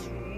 it's